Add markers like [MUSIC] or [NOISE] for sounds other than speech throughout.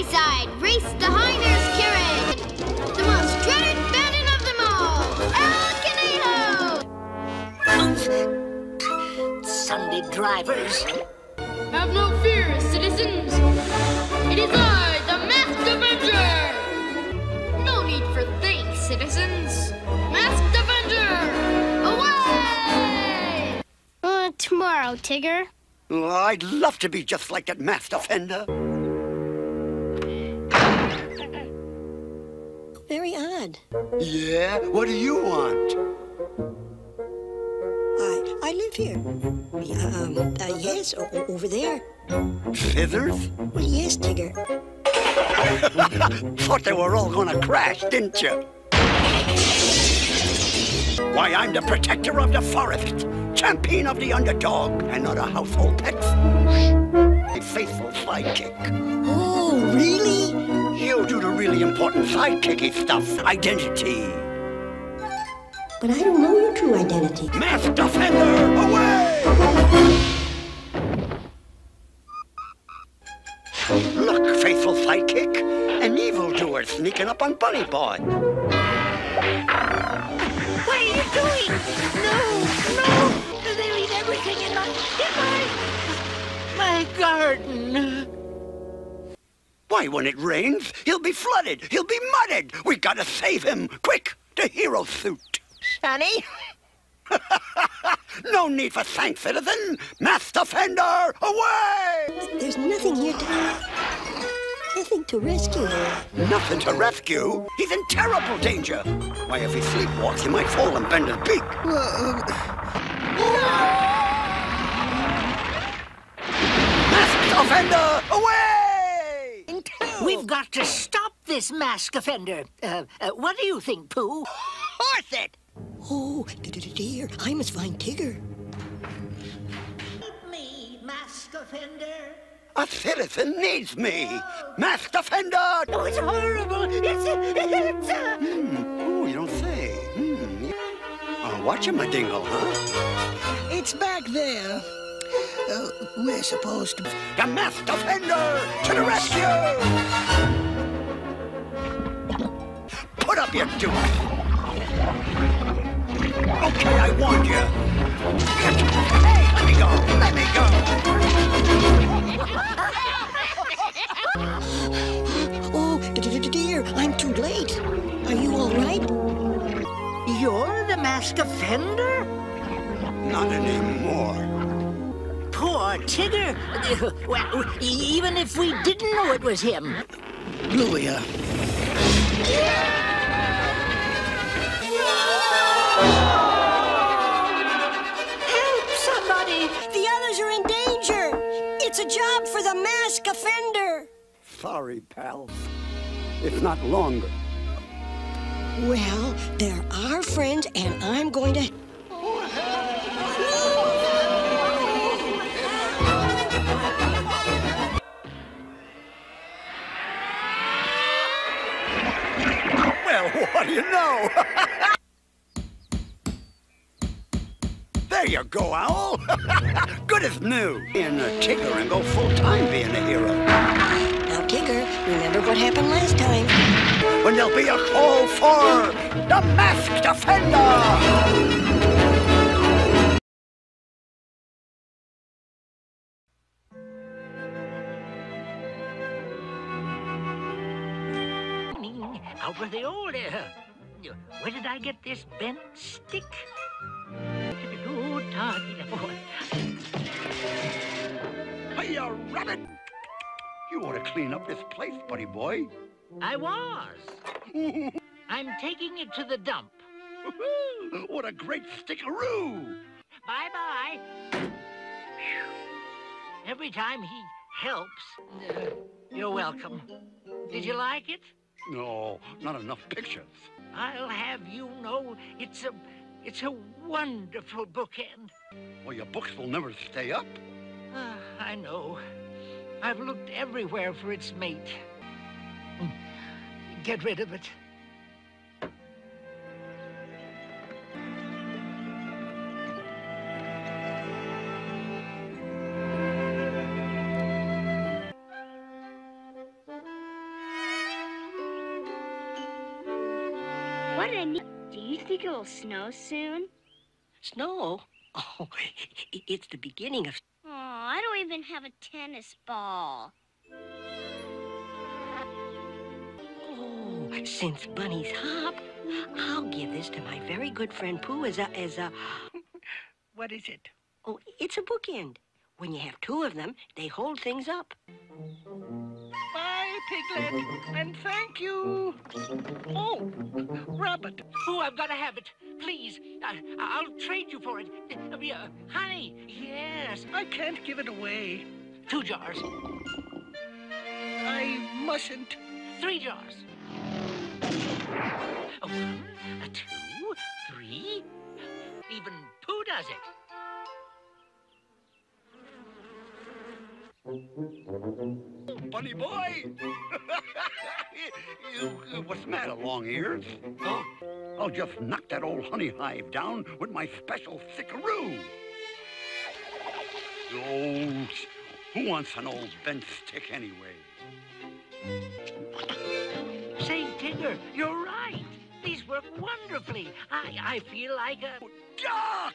countryside raced the Heiner's carriage. The most dreaded bandit of them all, El Conejo! Sunday drivers. Have no fear, citizens. It is I, the Masked Avenger! No need for thanks, citizens. Masked Avenger! Away! Uh, tomorrow, Tigger. Oh, I'd love to be just like that masked offender. Very odd. Yeah? What do you want? I I live here. Um, uh, yes, over there. Feathers? Well, yes, Tigger. [LAUGHS] Thought they were all gonna crash, didn't you? Why, I'm the protector of the forest, champion of the underdog, and not a household pet. A faithful sidekick. Oh, really? You do the really important sidekicky stuff. Identity. But I don't know your true identity. Masked offender, away! Look, faithful sidekick, an evildoer sneaking up on Bunny Boy. What are you doing? Why, when it rains, he'll be flooded, he'll be mudded. We gotta save him, quick, the hero suit. Sonny? [LAUGHS] No need for thanks, citizen. Masked offender, away! There's nothing here to... Nothing to rescue. Nothing to rescue. He's in terrible danger. Why, if he sleepwalks, he might fall and bend his beak. Uh, uh, Masked offender, away! We've got to stop this mask offender. Uh, uh, what do you think, Pooh? Horse it! Oh, dear, I must find Tigger. Me, mask offender. A citizen needs me. Masked offender! Oh, it's horrible. It's, it's, uh... Oh, you don't say. Hmm. Oh, watch him, a dingle, huh? It's back there. Uh, we're supposed to. The masked offender to the rescue! Put up your duke. Okay, I warned you. Hey, let me go. Let me go. Oh, dear, I'm too late. Are you all right? You're the mask offender? Not anymore. Poor Tigger. Well, even if we didn't know it was him. Louia. Help somebody! The others are in danger. It's a job for the mask offender. Sorry, pal. If not longer. Well, they're our friends, and I'm going to. [LAUGHS] what do you know? [LAUGHS] there you go, Owl. [LAUGHS] Good as new. Being a Tigger and go full time being a hero. Now, Tigger, remember what happened last time? When there'll be a call for the masked offender. The old air. Where did I get this bent stick? Boy. Hiya, rabbit. You ought to clean up this place, buddy boy. I was. [LAUGHS] I'm taking it to the dump. [LAUGHS] what a great stickaroo. Bye-bye. Every time he helps, uh, you're welcome. Did you like it? No, not enough pictures. I'll have you know it's a it's a wonderful bookend. Well, your books will never stay up. Ah, I know. I've looked everywhere for its mate. Get rid of it. What a neat... Do you think it will snow soon? Snow? Oh, [LAUGHS] it's the beginning of. Oh, I don't even have a tennis ball. Oh, since Bunny's hop, I'll give this to my very good friend Pooh as a as a. [LAUGHS] What is it? Oh, it's a bookend. When you have two of them, they hold things up. Piglet, and thank you. Oh, Rabbit. Oh, I've got to have it. Please, I, I'll trade you for it. Uh, honey, yes. I can't give it away. Two jars, I mustn't. three jars. Oh, one, a two, three. Even Pooh does it. Bunny boy! [LAUGHS] what's the matter, long ears? Oh, I'll just knock that old honey hive down with my special thickaroo. Oh, who wants an old bent stick anyway? say, Tigger, you're right. These work wonderfully. I, I feel like a... Duck!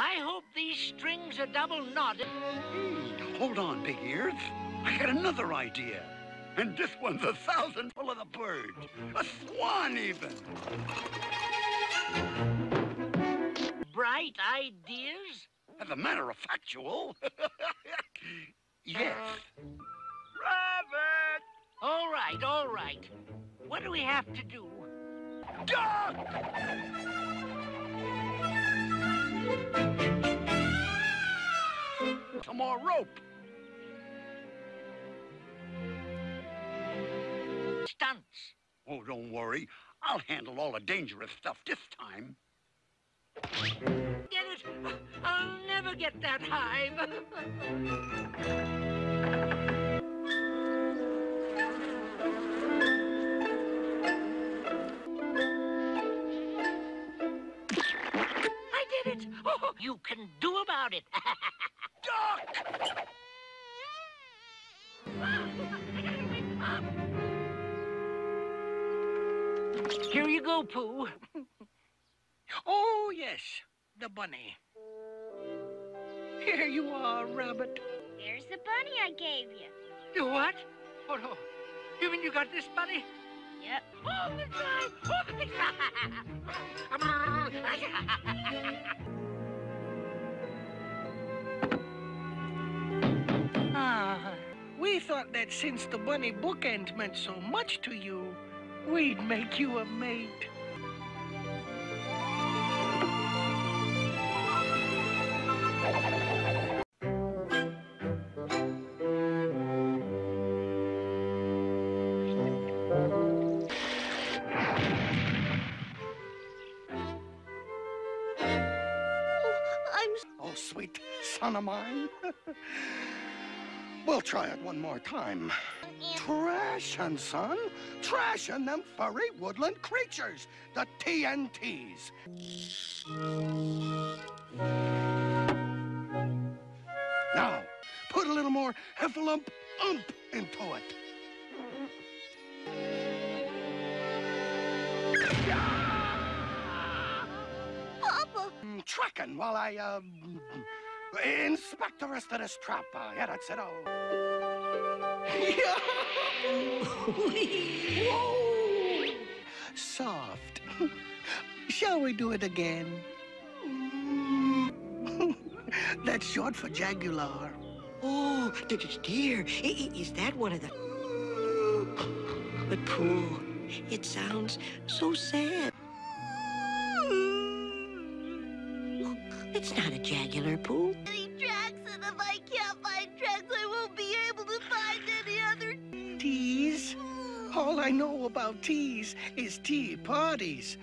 I hope these strings are double knotted. Hey, hold on, big ears. I got another idea. And this one's a thousand full of the bird. A swan, even. Bright ideas? As a matter of factual. [LAUGHS] yes. Robert! All right, all right. What do we have to do? Duck! Some more rope. Stunts. Oh, don't worry. I'll handle all the dangerous stuff this time. Get it? I'll never get that hive. [LAUGHS] it. Duck! [LAUGHS] Here you go, Pooh. [LAUGHS] Oh, yes, the bunny. Here you are, Rabbit. Here's the bunny I gave you. You what? Oh, no. You mean you got this bunny? Yep. [LAUGHS] Oh, that's right. Oh, that's we thought that since the bunny bookend meant so much to you, we'd make you a mate. Oh, I'm Oh, sweet son of mine. [LAUGHS] we'll try it one more time. Trashin', son. Trashin' them furry woodland creatures, the TNTs. Now, put a little more heffalump ump into it. Papa. Mm, Tracking while I, uh, inspect the rest of this trap. Uh, yeah, that's [LAUGHS] it. Oh. Soft. Shall we do it again? [LAUGHS] That's short for jagular. Oh, dear, is that one of the? But Pooh, it sounds so sad. A jagular, tracks, and if I can't find tracks, I won't be able to find any other. Teas? All I know about teas is tea parties.